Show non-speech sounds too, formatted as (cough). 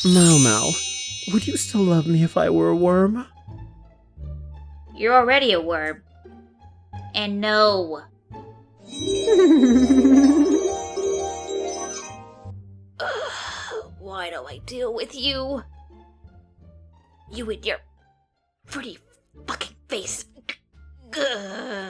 MaoMao, would you still love me if I were a worm? You're already a worm. And no. (laughs) Why do I deal with you? You and your pretty fucking face. Ugh.